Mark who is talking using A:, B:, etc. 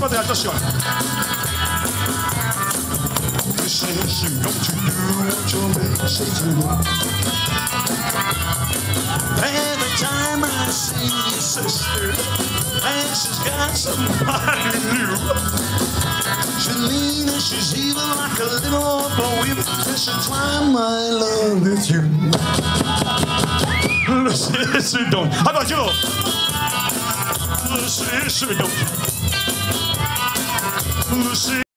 A: Padre, da senhora. Says you got to do what your man says to do. Every time I see your sister, and she's got somebody new. She's mean and she's evil like a little old boy, and she's trying my love with you. Lucy, don't. How about you? Lucy, don't. Lucy.